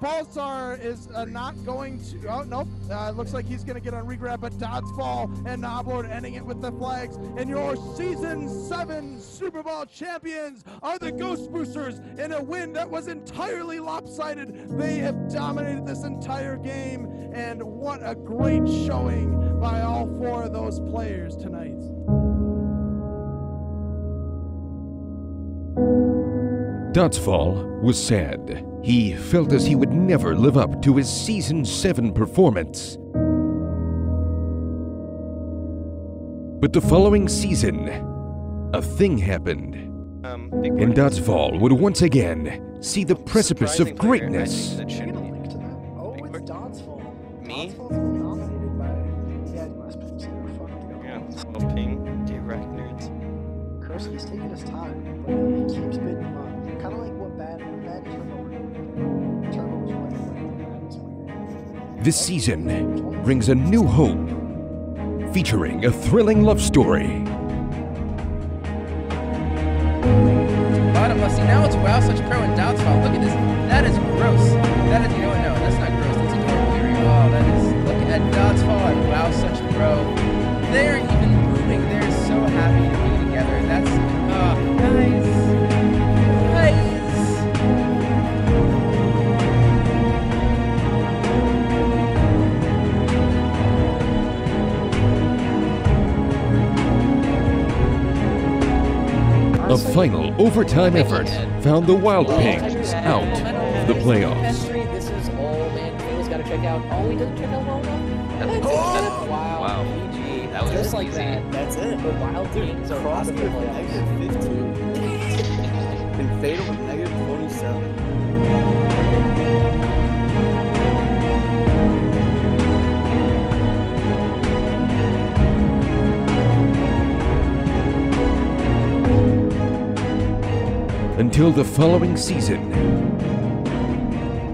Balsar is uh, not going to. Oh, nope. Uh, looks like he's going to get on regrab, but Dodsfall and Noblord ending it with the flags. And your season seven Super Bowl champions are the Ghost Boosters in a win that was entirely lopsided. They have dominated this entire game, and what a great showing by all four of those players tonight. Dodsfall was sad. He felt as he would never live up to his Season 7 performance. But the following season, a thing happened. Um, And Dodsfall would once again see the precipice of greatness. That shouldn't link to that. Oh, it's Dodsfall. Me? Dodsfall was nominated by. Yeah, you must be. So we're fucking going. Yeah, hoping do records. Kurski's taking his time, but he keeps bidding him up. Kind of like what This season brings a new hope, featuring a thrilling love story. Bottom. See, now it's Wow Such Pro and Dodsfall. Look at this. A final overtime effort found the Wild Pigs out of the playoffs. This is all man Phil's got to check out. Oh, he doesn't check out well enough. Wow. Wow. GG. That was Just like that. That's it. The Wild Kings are out of the playoffs. Negative 15. and Fatal with negative 27. Until the following season,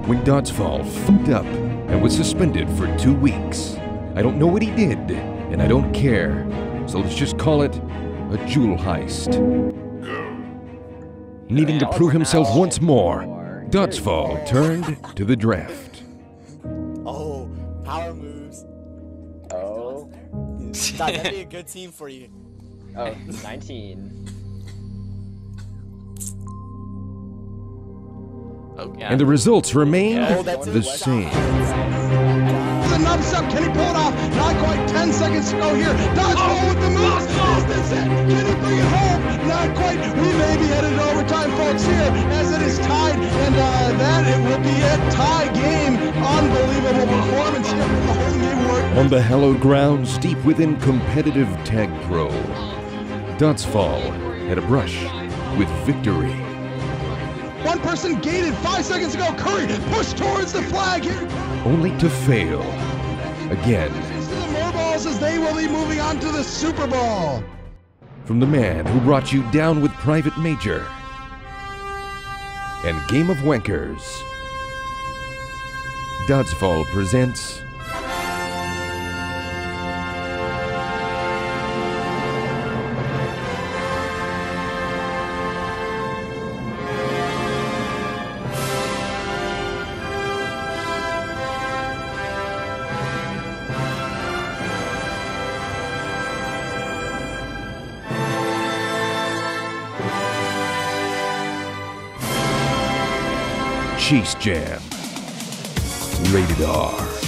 when Dodsfall fucked up and was suspended for two weeks. I don't know what he did, and I don't care, so let's just call it a jewel heist. Needing to prove himself once more, Dodsfall turned to the draft. Oh, power moves. Oh. That'd be a good team for you. Oh, 19. Oh, yeah. And the results remain Oh, that's the same. The nub step, can he pull it off? Not quite 10 seconds to go here. Dodsfall with the moves. Is this it? Can he bring it home? Not quite. We may be headed to overtime, folks, here as it is tied. And uh, that it will be a tie game. Unbelievable performance here from the home game work. On the hallowed grounds deep within competitive Tag Pro, Dodsfall had a brush with victory. One person gated five seconds ago. Curry pushed towards the flag here. only to fail again This is the Moorballs as they will be moving on to the Super Bowl. from the man who brought you down with Private Major and Game of Wankers. Dodsfall presents Cheese Jam. Rated R.